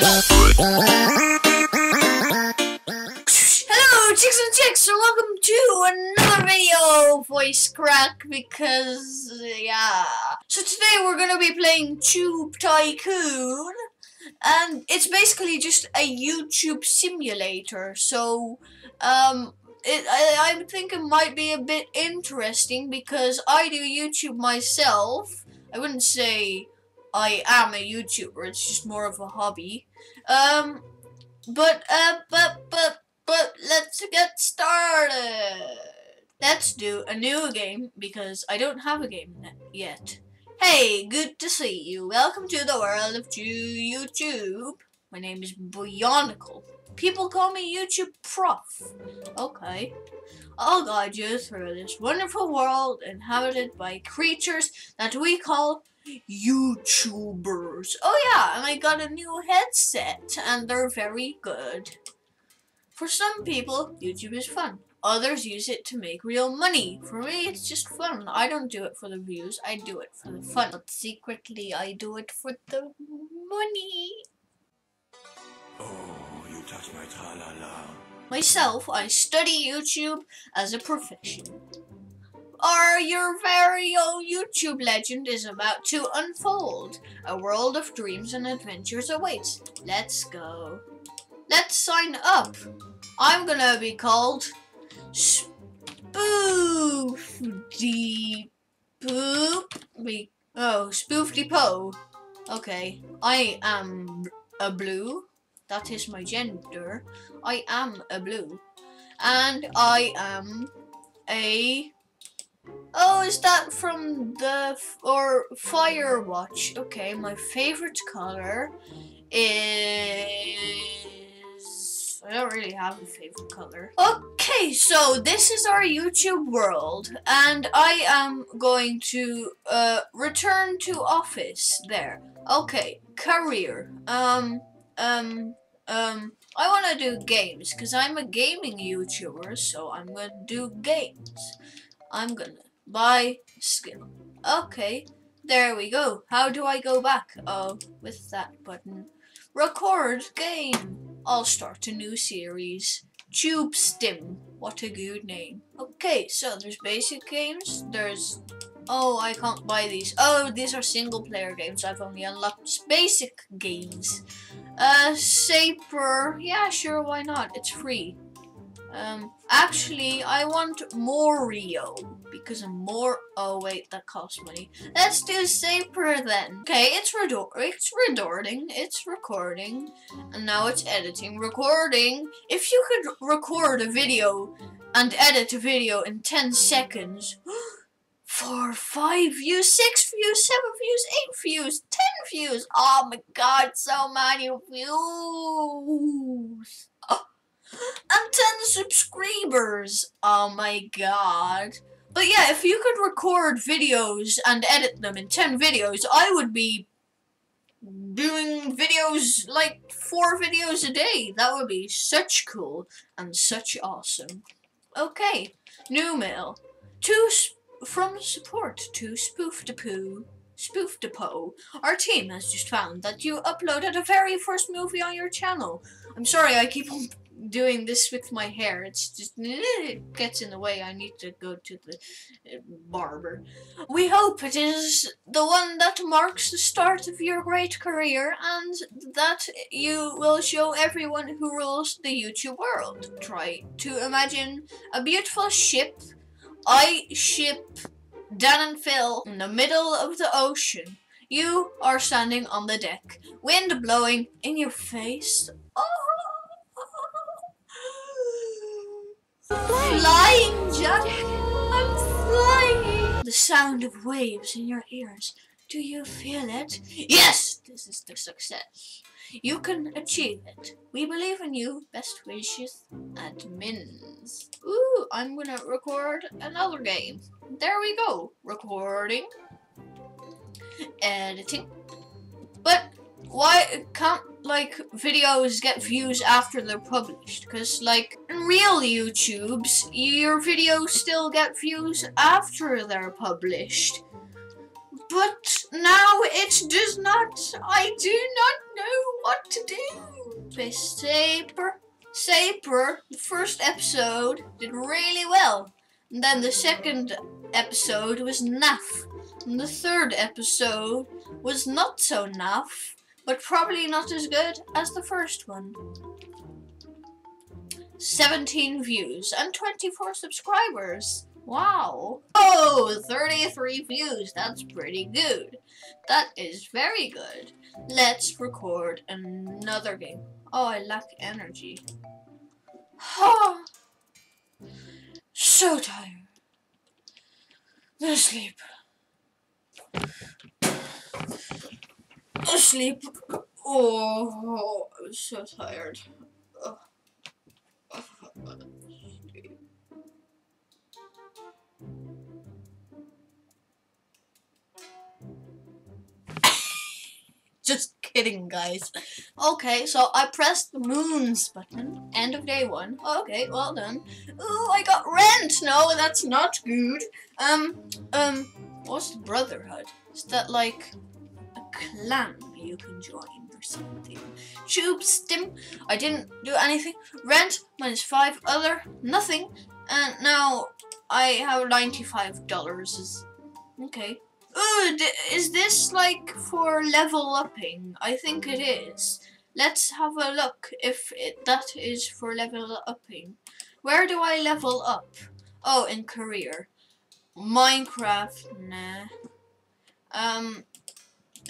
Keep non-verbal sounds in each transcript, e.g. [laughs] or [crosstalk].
Hello, chicks and chicks, and welcome to another video voice crack because, yeah. So today we're gonna be playing Tube Tycoon, and it's basically just a YouTube simulator. So, um, it, I, I think it might be a bit interesting because I do YouTube myself. I wouldn't say I am a YouTuber. It's just more of a hobby. Um, but uh, but but but let's get started. Let's do a new game because I don't have a game yet. Hey, good to see you. Welcome to the world of YouTube. My name is Bionicle. People call me YouTube Prof. Okay. I'll guide you through this wonderful world inhabited by creatures that we call YouTubers. Oh yeah, and I got a new headset, and they're very good. For some people, YouTube is fun. Others use it to make real money. For me, it's just fun. I don't do it for the views, I do it for the fun. But secretly, I do it for the money. Oh, you touch my tra-la-la. Myself, I study YouTube as a profession. Our your very own YouTube legend is about to unfold. A world of dreams and adventures awaits. Let's go. Let's sign up. I'm gonna be called Spoofdy Poop. Be oh Spoofdy Po. Okay, I am a blue. That is my gender. I am a blue, and I am a Oh, is that from the or Firewatch? Okay, my favorite color is I don't really have a favorite color. Okay, so this is our YouTube world, and I am going to uh return to office there. Okay, career. Um, um, um. I want to do games because I'm a gaming YouTuber, so I'm gonna do games. I'm gonna buy skill. Okay, there we go. How do I go back? Oh, with that button. Record game. I'll start a new series. Tube Stim. What a good name. Okay, so there's basic games. There's Oh, I can't buy these. Oh, these are single player games. I've only unlocked basic games. Uh, Saper. Yeah, sure, why not? It's free. Um, actually, I want Morio because of more. Oh wait, that costs money. Let's do Saper then. Okay, it's redor. It's recording. It's recording, and now it's editing. Recording. If you could record a video and edit a video in ten seconds. [gasps] Four, five views, six views, seven views, eight views, ten views. Oh my god, so many views. Oh [gasps] and 10 subscribers. Oh my god. But yeah, if you could record videos and edit them in 10 videos, I would be doing videos like 4 videos a day. That would be such cool and such awesome. Okay, new mail. To from support to spoof to poo. Spoof Depot. Our team has just found that you uploaded a very first movie on your channel. I'm sorry I keep on doing this with my hair. It's just it gets in the way. I need to go to the barber. We hope it is the one that marks the start of your great career and that you will show everyone who rules the YouTube world. Try to imagine a beautiful ship. I ship Dan and Phil in the middle of the ocean. You are standing on the deck, wind blowing in your face. Oh. Flying Jack, I'm flying. The sound of waves in your ears. Do you feel it? Yes, this is the success. You can achieve it. We believe in you. Best wishes, admins. Ooh, I'm gonna record another game. There we go. Recording. Editing. But why can't like videos get views after they're published because like in real youtubes your videos still get views after they're published But now it does not. I do not know what to do. Space Saper. Saper, the first episode, did really well. And then the second episode was naff. And the third episode was not so naff, but probably not as good as the first one. 17 views and 24 subscribers. Wow. Oh, 33 views. That's pretty good. That is very good. Let's record another game. Oh, I lack energy. so tired. Asleep. Oh, I'm so tired. [laughs] Just kidding, guys. Okay, so I pressed the moons button. End of day one. Okay, well done. Ooh, I got rent. No, that's not good. Um, um, what's the Brotherhood? Is that like clan you can join or something? Tube stim. I didn't do anything. Rent minus five. Other nothing. And now I have ninety-five dollars. Okay. Ooh, is this like for level upping? I think it is. Let's have a look if it, that is for level upping. Where do I level up? Oh, in career. Minecraft, nah. Um,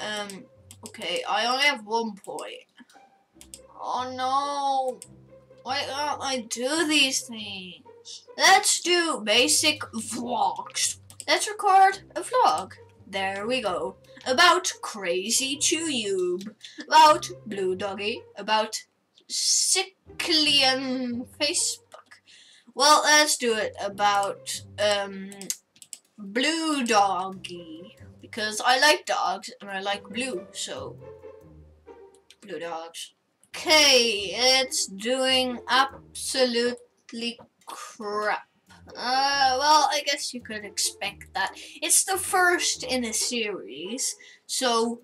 um, okay, I only have one point. Oh no. Why can't I do these things? Let's do basic vlogs. Let's record a vlog. There we go. About Crazy Chuyube. About Blue Doggy. About Sicklian Facebook. Well, let's do it about um, Blue Doggy. Because I like dogs and I like blue, so blue dogs. Okay, it's doing absolutely crap. Uh, well, I guess you could expect that. It's the first in a series, so,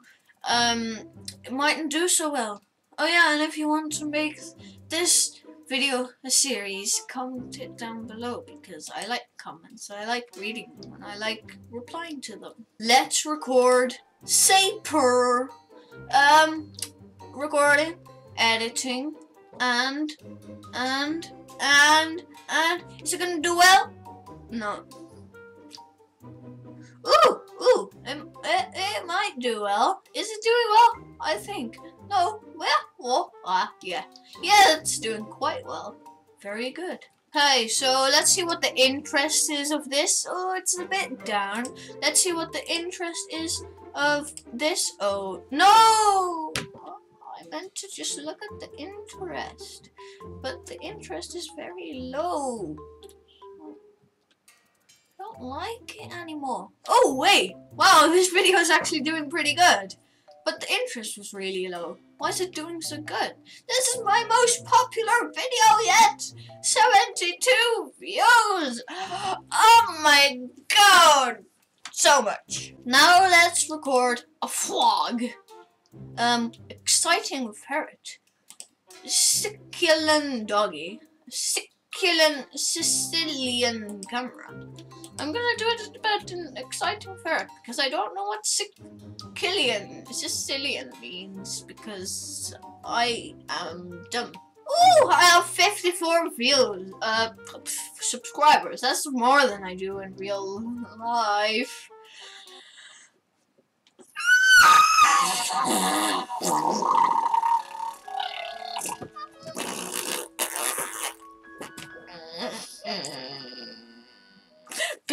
um, it mightn't do so well. Oh yeah, and if you want to make this video a series, comment it down below, because I like comments, I like reading them, and I like replying to them. Let's record Saper, um, recording, editing, and, and, and, and, is it gonna do well? No. Ooh, ooh, it, it, it might do well. Is it doing well? I think. No, well, well, ah, yeah. Yeah, it's doing quite well. Very good. Hey, so let's see what the interest is of this. Oh, it's a bit down. Let's see what the interest is of this. Oh, no! I meant to just look at the interest, but the interest is very low. Like it anymore. Oh, wait! Wow, [laughs] this video is actually doing pretty good. But the interest was really low. Why is it doing so good? This is my most popular video yet! 72 views! [gasps] Oh my god! So much. Now let's record a vlog. Um, exciting ferret. Sicilian doggy. Sicilian Sicilian camera. I'm gonna do it about an exciting ferret because I don't know what Sicilian Sicilian means because I am dumb. Ooh, I have 54 views, uh, subscribers. That's more than I do in real life. [laughs]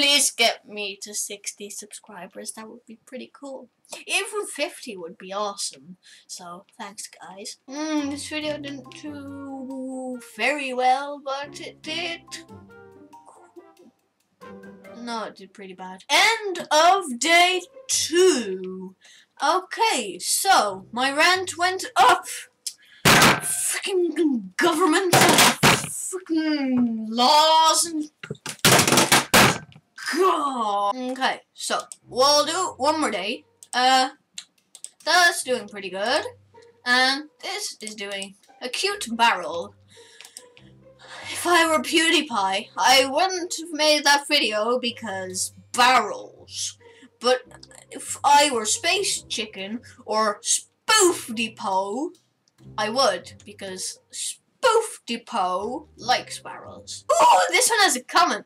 Please get me to 60 subscribers. That would be pretty cool. Even 50 would be awesome. So, thanks guys. Mm, this video didn't do very well, but it did no, it did pretty bad. End of day two. Okay, so my rent went up. Freaking government, freaking laws and [laughs] Okay, so we'll do one more day. Uh, that's doing pretty good. And this is doing a cute barrel. If I were PewDiePie, I wouldn't have made that video because barrels. But if I were Space Chicken or Spoof Depot, I would because Spoof Depot likes barrels. Oh, this one has a comment.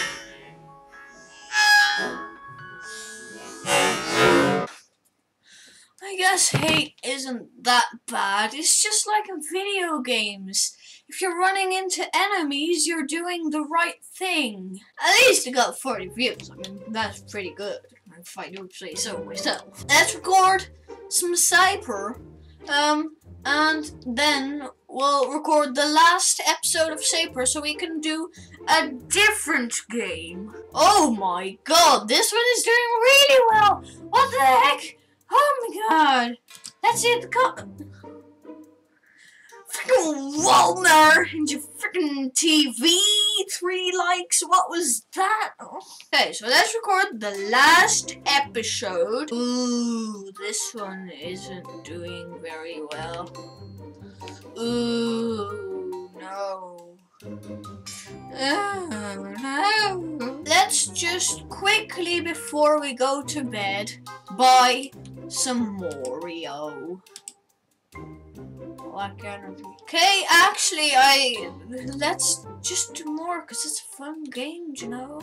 guess hate isn't that bad. It's just like in video games. If you're running into enemies, you're doing the right thing. At least it got 40 views. I mean, that's pretty good. If I do say so myself. Let's record some Saper. Um, and then we'll record the last episode of Saper so we can do a different game. Oh my god, this one is doing really well. What the heck? Oh my god. That's it. Freaking Walner and your freaking TV. Three likes. What was that? Okay, so let's record the last episode. Ooh, this one isn't doing very well. Ooh, no. Oh, no. Let's just quickly, before we go to bed, buy some energy. Okay, actually, I let's just do more because it's a fun game, you know.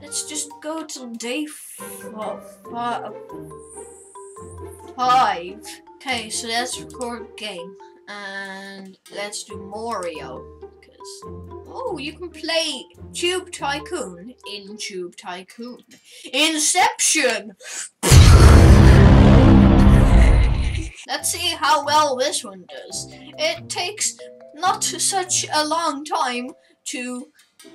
Let's just go till day five. Okay, so let's record game and let's do Mario because oh, you can play Tube Tycoon in Tube Tycoon. Inception. Let's see how well this one does. It takes not such a long time to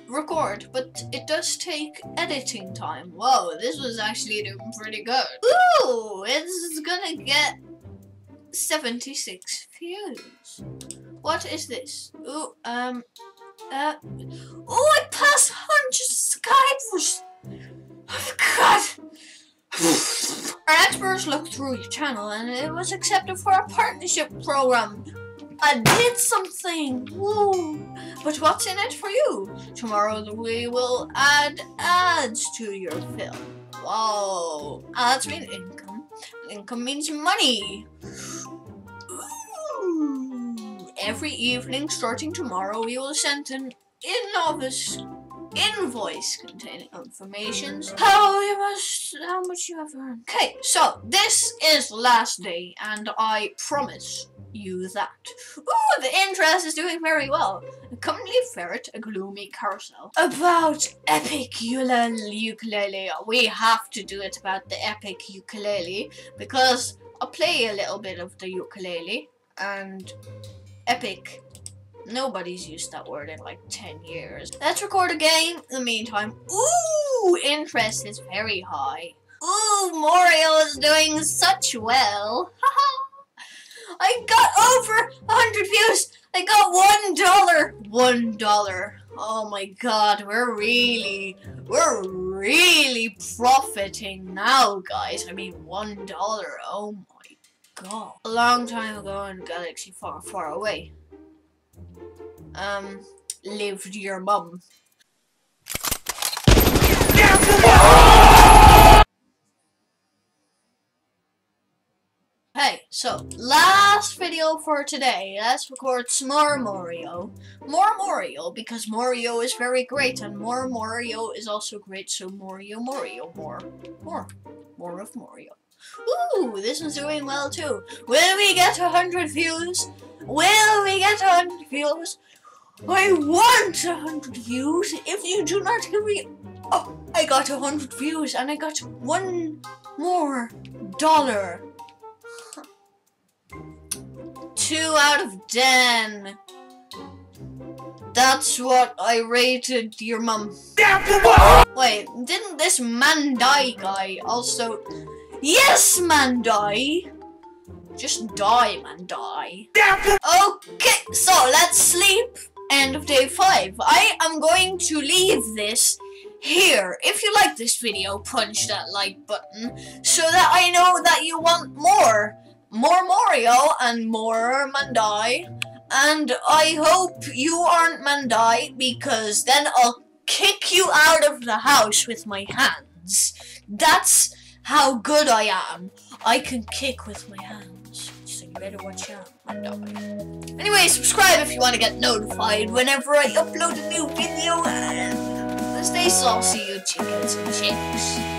record, but it does take editing time. Whoa, this was actually doing pretty good. Ooh, it's gonna get 76 views. What is this? Ooh, um, uh, oh, I passed 100 subscribers! Experts looked through your channel and it was accepted for a partnership program. I did something! Woo! But what's in it for you? Tomorrow we will add ads to your film. Whoa! Ads mean income. Income means money. Ooh. Every evening starting tomorrow we will send an in-novice invoice containing informations how you must how much you have earned. Okay, so this is last day and I promise you that. Ooh, the interest is doing very well. Commonly ferret, a gloomy carousel. About epic ukulele. We have to do it about the epic ukulele because I play a little bit of the ukulele and epic Nobody's used that word in like 10 years. Let's record a game in the meantime. Ooh, interest is very high. Ooh, Mario is doing such well. I got over 100 views. I got one dollar. One dollar. Oh my god, we're really, we're really profiting now, guys. I mean, one dollar. Oh my god. A long time ago in galaxy far, far away um, lived your mum. Hey, so last video for today. Let's record some more Mario. More Mario because Mario is very great and more Mario is also great. So Mario, Mario, more, more, more of Mario. Ooh, this one's doing well too. Will we get a hundred views? Will we get a hundred views? I want a hundred views. If you do not give me... Oh, I got a hundred views and I got one more dollar. Two out of ten. That's what I rated your mum. Wait, didn't this Mandai guy also... Yes, Mandai! Just die, Mandai. Okay, so let's sleep. End of day 5. I am going to leave this here. If you like this video, punch that like button so that I know that you want more. More Mario and more Mandai. And I hope you aren't Mandai because then I'll kick you out of the house with my hands. That's how good I am. I can kick with my hands. So you better watch out, Mandai. Anyway, subscribe if you want to get notified whenever I upload a new video. And stay saucy, you chickens and chicks.